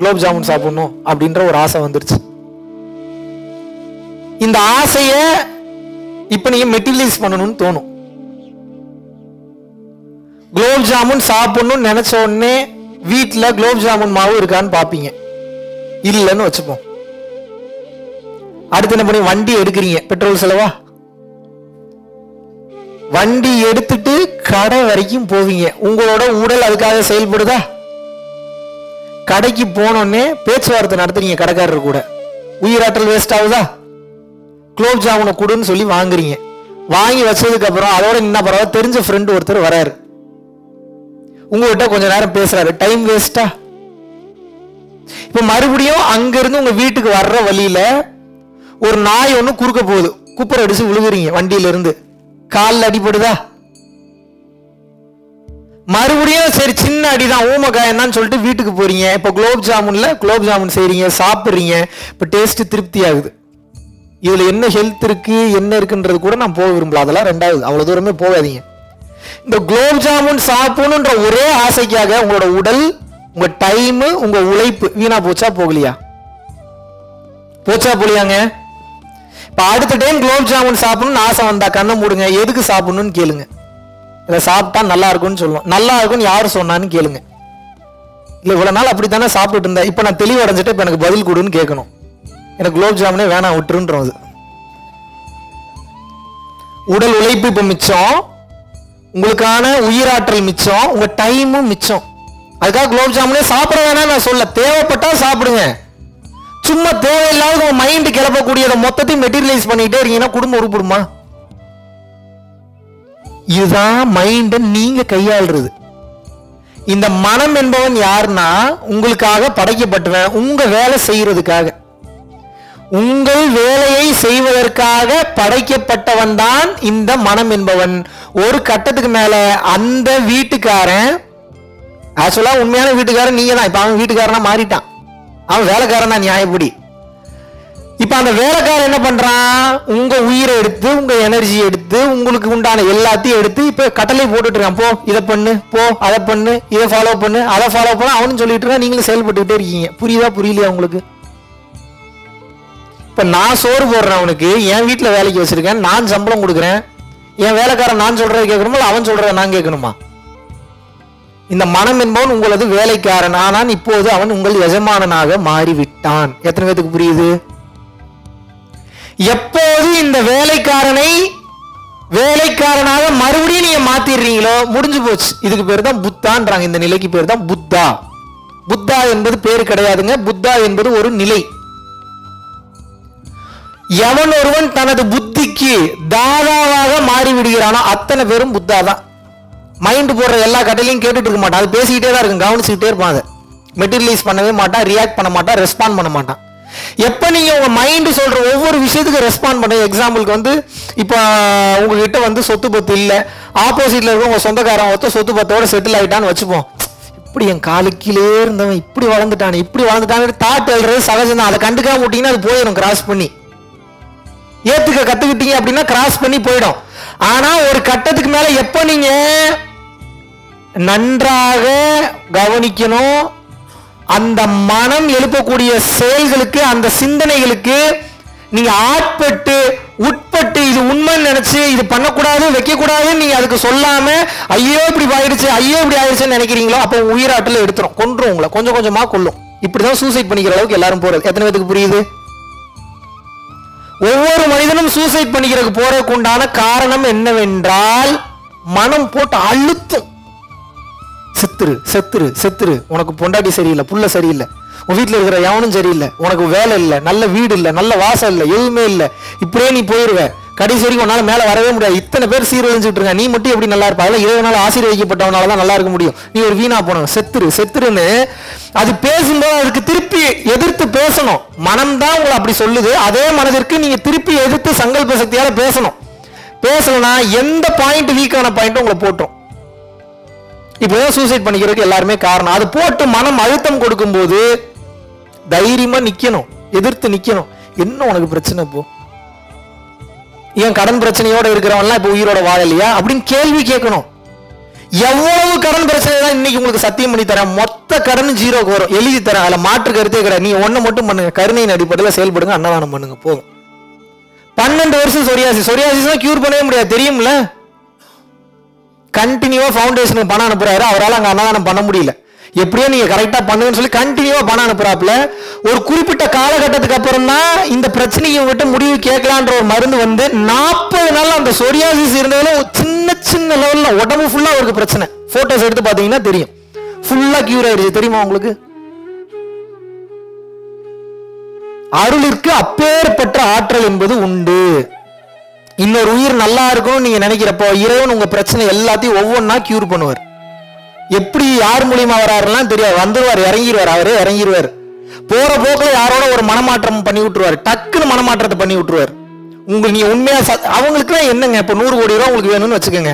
குலோப் ஜாமுன் சாப்பிடணும் அப்படின்ற ஒரு ஆசை வந்துருச்சு. இந்த ஆசைய இப்ப நீங்க மெட்டீரியலைஸ் பண்ணணும்னு தோணும். குலோப் ஜாமுன் சாப்பிடணும்னு நினைச்ச உடனே வீட்டில் குலோப் ஜாமுன் மாவு இருக்கான்னு பார்ப்பீங்க இல்லைன்னு வச்சுப்போம். அடுத்து என்ன பண்ணி வண்டி எடுக்கிறீங்க? பெட்ரோல் செலவா? வண்டி எடுத்துட்டு கடை வரைக்கும் போவீங்க. உங்களோட உடல் அதுக்காக செயல்படுதா? கடைக்கு போனோடனே பேச்சுவார்த்தை நடத்துறீங்க கடைக்காரர் கூட. உயிராற்றல் வேஸ்ட் ஆகுதா? குலோப் ஜாமுனை கொடுன்னு சொல்லி வாங்குறீங்க. வாங்கி வச்சதுக்கு அப்புறம் அதோட என்ன பரவாயில்ல தெரிஞ்ச ஃப்ரெண்டு ஒருத்தர் வராரு. உங்ககிட்ட கொஞ்ச நேரம் பேசுறாரு. டைம் வேஸ்டா இப்ப மறுபடியும் அங்கிருந்து உங்க வீட்டுக்கு வர்ற வழியில ஒரு நாய் ஒன்று குறுக்க போகுது. குப்பரை அடிச்சு விழுகுறீங்க வண்டியில இருந்து காலில் அடிபடுதா? மறுபடியும் சரி சின்ன அடிதான் ஊமக்காயம் தான் சொல்லிட்டு வீட்டுக்கு போறீங்க. இப்ப குலோப் ஜாமுன்ல குலோப் ஜாமுன் செய்றீங்க சாப்பிடுறீங்க. இப்ப டேஸ்ட் திருப்தி ஆகுது. இதுல என்ன ஹெல்த் இருக்கு என்ன இருக்குன்றது கூட நான் போக விரும்பல. அதெல்லாம் ரெண்டாவது அவ்வளவு தூரமே போகாதீங்க. இந்த குலோப் ஜாமுன் சாப்பிடணுன்ற ஒரே ஆசைக்காக உங்களோட உடல் உங்க டைம் உங்க உழைப்பு வீணா போச்சா போகலையா? போச்சா போலியாங்க இப்ப அடுத்த டைம் குலோப் ஜாமுன் சாப்பிடணும்னு ஆசை வந்தா கண்ணை மூடுங்க. எதுக்கு சாப்பிடணும்னு கேளுங்க. இதை சாப்பிட்டா நல்லா இருக்கும்னு சொல்லுவோம். நல்லா இருக்கும்னு யார் சொன்னான்னு கேளுங்க. இல்லை இவ்வளோ நாள் அப்படித்தானே சாப்பிட்டுட்டு இருந்தேன். இப்போ நான் தெளிவடைஞ்சிட்டு இப்போ எனக்கு பதில் கொடுன்னு கேட்கணும். எனக்கு குலோப் ஜாமுனே வேணாம் விட்டுருன்றோம் அது. உடல் உழைப்பு இப்போ மிச்சம். உங்களுக்கான உயிராற்றல் மிச்சம். உங்க டைமும் மிச்சம். அதுக்காக குலோப் ஜாமுனே சாப்பிட வேணாம் நான் சொல்ல. தேவைப்பட்டா சாப்பிடுங்க. சும்மா தேவையில்லாத உங்க மைண்டு கிளப்பக்கூடியதை மொத்தத்தையும் மெட்டீரியலைஸ் பண்ணிக்கிட்டே இருக்கீங்கன்னா குடும்பம் உருப்பிடுமா? இதுதான் மைண்டை நீங்கள் கையாளுறது. இந்த மனம் என்பவன் யாருன்னா உங்களுக்காக படைக்கப்பட்டவன் உங்கள் வேலை செய்கிறதுக்காக உங்கள் வேலையை செய்வதற்காக படைக்கப்பட்டவன் தான் இந்த மனம் என்பவன். ஒரு கட்டத்துக்கு மேல அந்த வீட்டுக்காரன் ஆக்சுவலா உண்மையான வீட்டுக்காரன் நீங்க தான் இப்ப அவன் வீட்டுக்காரனா மாறிட்டான். அவன் வேலைக்காரன் தான் நியாயப்படி. இப்ப அந்த வேலைக்காரன் என்ன பண்றான்? உங்க உயிரை எடுத்து உங்க எனர்ஜி எடுத்து உங்களுக்கு உண்டான எல்லாத்தையும் எடுத்து இப்ப கட்டளை போட்டுட்டு இருக்கான். போ இதை பண்ணு போ அதை பண்ணு இதை ஃபாலோ பண்ணு அதை ஃபாலோ பண்ண அவனு சொல்லிட்டு இருக்கான் நீங்களும் செயல்பட்டுக்கிட்டே இருக்கீங்க. புரியுதா புரியலையா உங்களுக்கு? இப்ப நான் சோறு போடுறேன் அவனுக்கு. என் வீட்டுல வேலைக்கு வச்சிருக்கேன். நான் சம்பளம் கொடுக்குறேன். என் வேலைக்காரன் நான் சொல்றதை கேட்கணுமா? அவன் சொல்றதை நான் கேட்கணுமா? இந்த மனம் என்பவன் உங்களது வேலைக்காரன். ஆனால் இப்போது அவன் உங்கள் எஜமானனாக மாறிவிட்டான். எத்தனை பேத்துக்கு புரியுது? எப்போது இந்த வேலைக்காரனை வேலைக்காரனாக மறுபடியும் நீங்க மாத்திடுறீங்களோ முடிஞ்சு போச்சு. இதுக்கு பேர் தான் புத்தான்றாங்க. இந்த நிலைக்கு பேர் தான் புத்தா. புத்தா என்பது பேர் கிடையாதுங்க. புத்தா என்பது ஒரு நிலை. எவன் ஒருவன் தனது புத்திக்கு தாதாவாக மாறிவிடுகிறானோ அத்தனை பேரும் புத்தா தான். மைண்ட் போடுற எல்லா கட்டையிலையும் கேட்டுட்டு இருக்க மாட்டான். அது பேசிக்கிட்டே தான் இருக்கும். கவனிச்சுக்கிட்டே இருப்பான் அதை. மெட்டீரியலைஸ் பண்ணவே மாட்டான் ரியாக்ட் பண்ண மாட்டான் ரெஸ்பாண்ட் பண்ண மாட்டான். எப்போ நீங்கள் உங்கள் மைண்டு சொல்கிற ஒவ்வொரு விஷயத்துக்கு ரெஸ்பாண்ட் பண்ண எக்ஸாம்பிளுக்கு வந்து இப்போ உங்ககிட்ட வந்து சொத்து பத்து இல்லை. ஆப்போசிட்டில் இருக்க உங்கள் சொந்தக்காரன் ஒருத்த சொத்து பத்தோட செட்டில் ஆயிட்டான்னு வச்சுப்போம். இப்படி என் காலுக்கிலே இருந்தவன் இப்படி வளர்ந்துட்டான் இப்படி வளர்ந்துட்டான் தாட் எழுறது சகஜம் தான் அதை கண்டுக்காம விட்டீங்கன்னா அது போயிடும் கிராஸ் பண்ணி. ஏற்றுக்க கற்றுக்கிட்டீங்க அப்படின்னா கிராஸ் பண்ணி போயிடும். ஆனால் ஒரு கட்டத்துக்கு மேலே எப்போ நீங்கள் நன்றாக கவனிக்கணும் அந்த மனம் எழுப்பக்கூடிய செயல்களுக்கு அந்த சிந்தனைகளுக்கு நீங்க ஆட்பட்டு உட்பட்டு இது உண்மைன்னு நினைச்சு இது பண்ணக்கூடாது வைக்கக்கூடாதுன்னு நீங்க அதுக்கு சொல்லாம ஐயோ இப்படி ஆயிடுச்சு ஐயோ இப்படி ஆயிடுச்சுன்னு நினைக்கிறீங்களோ அப்போ உயிராட்டில் எடுத்துரும் கொன்றும் உங்களை கொஞ்சம் கொஞ்சமா கொல்லும். இப்படிதான் சூசைட் பண்ணிக்கிற அளவுக்கு எல்லாரும் போறது. எத்தனை பேத்துக்கு புரியுது? ஒவ்வொரு மனிதனும் சூசைட் பண்ணிக்கிறதுக்கு போறதுக்கு உண்டான காரணம் என்னவென்றால் மனம் போட்டு அழுத்தும். செத்துரு செத்துரு செத்துரு. உனக்கு பொண்டாட்டி சரியில்லை புள்ள சரியில்லை. உன் வீட்டில் இருக்கிற எவனும் சரியில்லை. உனக்கு வேலை இல்லை நல்ல வீடு இல்லை நல்ல வாசல் இல்லை எதுவுமே இல்லை. இப்படியே நீ போயிடுவ கடைசி வரைக்கும் உன்னால் மேலே வரவே முடியாது. இத்தனை பேர் சீரழிஞ்சுட்டு இருக்க நீ மட்டும் எப்படி நல்லா இருப்பா? அதெல்லாம் இருபது நாள் ஆசீர்வதிக்கப்பட்டவனால தான் நல்லா இருக்க முடியும். நீ ஒரு வீணா போனவன். செத்துரு செத்துருன்னு அது பேசும்போது அதுக்கு திருப்பி எதிர்த்து பேசணும். மனம் தான் உங்களை அப்படி சொல்லுது. அதே மனதிற்கு நீங்க திருப்பி எதிர்த்து சங்கல்ப சக்தியால பேசணும். பேசலனா எந்த பாயிண்ட் வீக்கான பாயிண்ட்டும் உங்களை போட்டோம். இப்போதான் சூசைட் பண்ணிக்கிறதுக்கு எல்லாருமே காரணம். அது போட்டு மனம் அழுத்தம் கொடுக்கும்போது தைரியமாக நிற்கணும் எதிர்த்து நிற்கணும் என்ன உனக்கு பிரச்சனை இப்போ? ஏன் கடன் பிரச்சனையோட இருக்கிறவன்லாம் இப்போ உயிரோட வாழலையா? அப்படின்னு கேள்வி கேட்கணும். எவ்வளவு கடன் பிரச்சனை தான் இன்னைக்கு உங்களுக்கு சத்தியம் பண்ணி தரேன். மொத்த கடன் ஜீரோக்கு வரும். எழுதி தரேன். அதில் மாற்று கருத்தே கிடையாது. நீ ஒன்று மட்டும் பண்ணுங்க. கருணையின் அடிப்படையில் செயல்படுங்க. அன்னதானம் பண்ணுங்க. போதும். பன்னெண்டு வருஷம் சொரியாசி சொரியாசிஸ் கியூர் பண்ணவே முடியாது. தெரியும்ல? கண்டினியூவாக ஃபவுண்டேஷனுக்கு பணம் அனுப்புகிறாரு அவரால் அங்கே அன்னதானம் பண்ண முடியல. எப்படியோ நீங்கள் கரெக்டாக பண்ணுங்கன்னு சொல்லி கண்டினியூவாக பணம் அனுப்புகிறாப்புல ஒரு குறிப்பிட்ட காலகட்டத்துக்கு அப்புறம் தான் இந்த பிரச்சனையை விட்டு முடிவு கேட்கலான்ற ஒரு மருந்து வந்து நாற்பது நாள் அந்த சொரியாசிஸ் இருந்ததுல சின்ன சின்ன லெவலில் உடம்பு ஃபுல்லாக அவருக்கு பிரச்சனை. ஃபோட்டோஸ் எடுத்து பார்த்தீங்கன்னா தெரியும். ஃபுல்லாக கியூர் ஆயிடுச்சு தெரியுமா உங்களுக்கு? அருளிற்கு அப்பேற்பட்ட ஆற்றல் என்பது உண்டு. இன்னொரு உயிர் நல்லா இருக்கணும்னு நீங்க நினைக்கிறப்போ இறைவன் உங்க பிரச்சனை எல்லாத்தையும் ஒவ்வொன்றா கியூர் பண்ணுவார். எப்படி யார் மூலியமா வராருலாம் தெரியாது. வந்துருவார் இறங்கிடுவார் அவரே இறங்கிடுவார் போற போக்குல யாரோட ஒரு மனமாற்றம் பண்ணி விட்டுருவார். டக்குன்னு மனமாற்றத்தை பண்ணி விட்டுருவார். உங்களுக்கு நீ உண்மையா அவங்களுக்கு அவங்களுக்குலாம் என்னங்க? இப்போ நூறு கோடி ரூபா உங்களுக்கு வேணும்னு வச்சுக்கோங்க.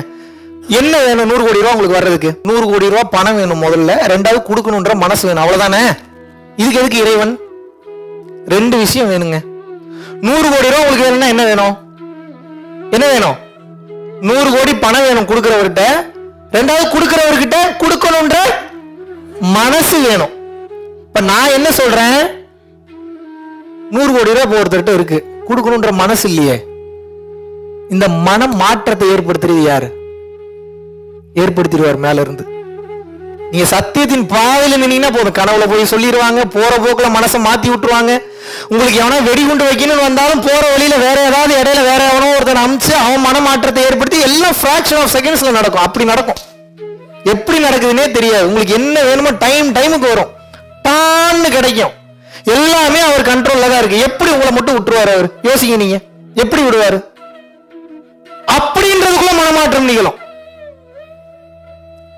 என்ன வேணும் நூறு கோடி ரூபா உங்களுக்கு வர்றதுக்கு? நூறு கோடி ரூபா பணம் வேணும் முதல்ல. ரெண்டாவது கொடுக்கணுன்ற மனசு வேணும். அவ்வளவுதானே? இதுக்கு எதுக்கு இறைவன்? ரெண்டு விஷயம் வேணுங்க. நூறு கோடி ரூபா உங்களுக்கு வேணும்னா என்ன வேணும்? என்ன வேணும்? நூறு கோடி பணம் வேணும் கொடுக்கிறவர்கிட்ட. ரெண்டாவது கொடுக்கிறவர்கிட்ட கொடுக்கணும்ன்ற மனசு வேணும். இப்ப நான் என்ன சொல்றேன்? நூறு கோடி ரூபாய் ஒருத்தர்கிட்ட இருக்கு. கொடுக்கணும்ன்ற மனசு இல்லையே. இந்த மன மாற்றத்தை ஏற்படுத்துறது யாரு? ஏற்படுத்திடுவார் மேல இருந்து நீங்க சத்தியத்தின் பாதையில நின்னீங்கன்னா போதும். கனவுல போய் சொல்லிடுவாங்க போற போக்குல மனசை மாத்தி விட்டுருவாங்க. உங்களுக்கு எவனா வெடிகுண்டு வைக்கணும்னு வந்தாலும் போற வழியில வேற ஏதாவது இடையில வேற எவனோ ஒருத்தன் அமிச்சு அவன் மனமாற்றத்தை ஏற்படுத்தி எல்லாம் ஃப்ராக்ஷன் ஆஃப் செகண்ட்ஸ்ல நடக்கும். அப்படி நடக்கும். எப்படி நடக்குதுன்னே தெரியாது. உங்களுக்கு என்ன வேணுமோ டைம் டைமுக்கு வரும். டான்னு கிடைக்கும். எல்லாமே அவர் கண்ட்ரோல்ல தான் இருக்கு. எப்படி உங்களை மட்டும் விட்டுருவாரு அவர்? யோசிங்க நீங்க. எப்படி விடுவாரு? அப்படின்றதுக்குள்ள மனமாற்றம் நிகழும்.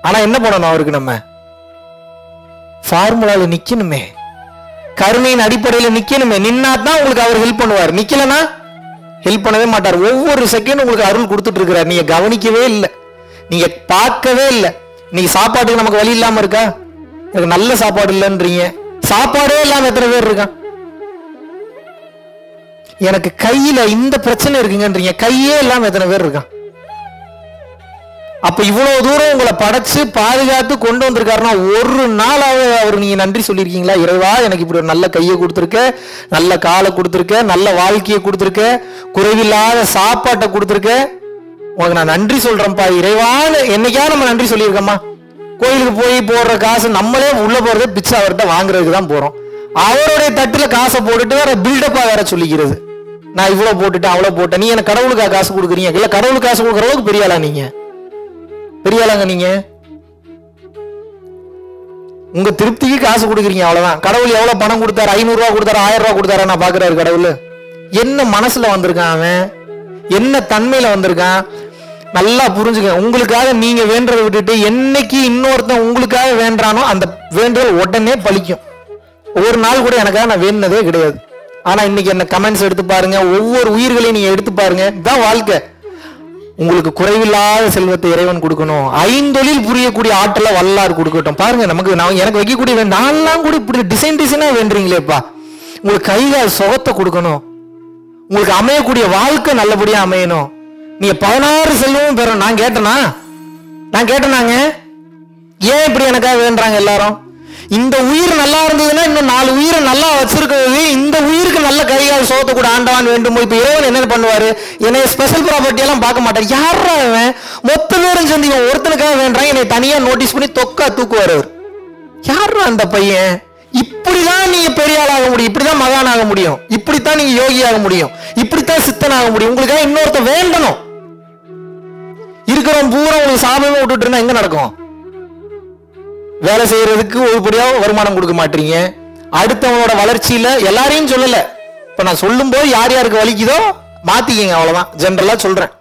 ஆனா என்ன பண்ணணும் அவருக்கு நம்ம? ஃபார்முலால நிக்கணுமே. கருணையின் அடிப்படையில நிக்கணுமே. நின்னா தான் உங்களுக்கு அவர் ஹெல்ப் பண்ணுவார். நிக்கலன்னா ஹெல்ப் பண்ணவே மாட்டார். ஒவ்வொரு செகண்டும் உங்களுக்கு அருள் கொடுத்துட்டு இருக்கிறார் நீங்க கவனிக்கவே இல்லை. நீங்க பார்க்கவே இல்லை. நீங்க சாப்பாட்டுக்கு நமக்கு வழி இல்லாம இருக்கா? எனக்கு நல்ல சாப்பாடு இல்லைன்றீங்க. சாப்பாடே இல்லாம எத்தனை பேர் இருக்கான் எனக்கு கையில இந்த பிரச்சனை இருக்குங்கன்றீங்க. கையே இல்லாம எத்தனை பேர் இருக்கான் அப்ப இவ்வளவு தூரம் உங்களை படைச்சு பாதுகாத்து கொண்டு வந்திருக்காருன்னா ஒரு நாளாவது அவர் நீங்க நன்றி சொல்லியிருக்கீங்களா? இறைவா எனக்கு இப்படி ஒரு நல்ல கையை கொடுத்துருக்க நல்ல காலை கொடுத்துருக்க நல்ல வாழ்க்கையை கொடுத்துருக்க குறைவில்லாத சாப்பாட்டை கொடுத்துருக்க. உனக்கு நான் நன்றி சொல்றேன்ப்பா. இறைவான்னு என்னைக்கா நம்ம நன்றி சொல்லியிருக்கோமா கோயிலுக்கு போய் போடுற காசு நம்மளே உள்ள போறதே பிச்சை அவர்கிட்ட வாங்குறதுக்கு தான் போறோம். அவருடைய தட்டுல காசை போட்டுட்டு வேற பில்டப்பா வேற சொல்லிக்கிறது. நான் இவ்வளவு போட்டுட்டேன் அவ்வளவு போட்டேன். நீ எனக்கு கடவுளுக்கா காசு கொடுக்குறீங்க? இல்ல கடவுளுக்கு காசு கொடுக்குற அளவுக்கு பெரிய ஆளா நீங்க? பெரிய ஆளாங்க நீங்க? உங்க திருப்திக்கு காசு கொடுக்குறீங்க அவ்வளவுதான். கடவுள் எவ்வளவு பணம் கொடுத்தாரு? ஐநூறு ரூபா கொடுத்தாரு? ஆயிரம் ரூபா கொடுத்தாரு நான் பாக்குறாரு கடவுள். என்ன மனசுல வந்திருக்கான் அவன்? என்ன தன்மையில வந்திருக்கான்? நல்லா புரிஞ்சுக்க உங்களுக்காக நீங்க வேண்டதை விட்டுட்டு என்னைக்கு இன்னொருத்தன் உங்களுக்காக வேண்டானோ அந்த வேண்டுதல் உடனே பலிக்கும் ஒரு நாள் கூட எனக்காக நான் வேண்டினதே கிடையாது. ஆனா இன்னைக்கு என்ன கமெண்ட்ஸ் எடுத்து பாருங்க. ஒவ்வொரு உயிர்களையும் நீங்க எடுத்து பாருங்க. இதுதான் வாழ்க்கை. உங்களுக்கு குறைவில்லாத செல்வத்தை இறைவன் கொடுக்கணும். ஐந்தொழில் புரியக்கூடிய ஆற்றலை வல்லார் கொடுக்கட்டும். பாருங்க நமக்கு நான் எனக்கு வைக்கக்கூடிய நான்லாம் கூட இப்படி டிசைன் டிசைனாக வேண்டுறீங்களேப்பா. உங்களுக்கு கைகால் சுகத்தை கொடுக்கணும். உங்களுக்கு அமையக்கூடிய வாழ்க்கை நல்லபடியாக அமையணும். நீங்க பதினாறு செல்வமும் பெறணும். நான் கேட்டேனா? நான் கேட்டேனாங்க? ஏன் இப்படி எனக்காக வேண்டுறாங்க எல்லாரும்? இந்த உயிர் நல்லா இருந்ததுன்னா இன்னும் நாலு உயிரை நல்லா வச்சிருக்கிறது. இந்த உயிருக்கு நல்ல கைகால் சோத்த கூட ஆண்டவான் வேண்டும். இப்போ இறைவன் என்ன பண்ணுவார்? என்னை ஸ்பெஷல் ப்ராப்பர்ட்டி எல்லாம் பார்க்க மாட்டார். யாரா அவன் மொத்த பேரும் சேர்ந்து இவன் ஒருத்தனுக்காக வேண்டான் என்னை தனியாக நோட்டீஸ் பண்ணி தொக்கா தூக்குவார் அவர். யாரா அந்த பையன்? இப்படிதான் நீங்க பெரிய ஆளாக முடியும். இப்படிதான் மகான் ஆக முடியும். இப்படித்தான் நீங்க யோகி ஆக முடியும். இப்படித்தான் சித்தன் ஆக முடியும். உங்களுக்காக இன்னொருத்த வேண்டணும். இருக்கிறவன் பூரா உங்களுக்கு சாபமே விட்டுட்டு இருந்தா எங்க நடக்கும்? வேலை செய்யறதுக்கு ஒருபடியா வருமானம் கொடுக்க மாட்டீங்க. அடுத்தவனோட வளர்ச்சியில எல்லாரையும் சொல்லல. இப்ப நான் சொல்லும் போது யார் யாருக்கு வலிக்குதோ மாத்திக்கங்க அவ்வளவுதான். ஜென்ரலா சொல்றேன்.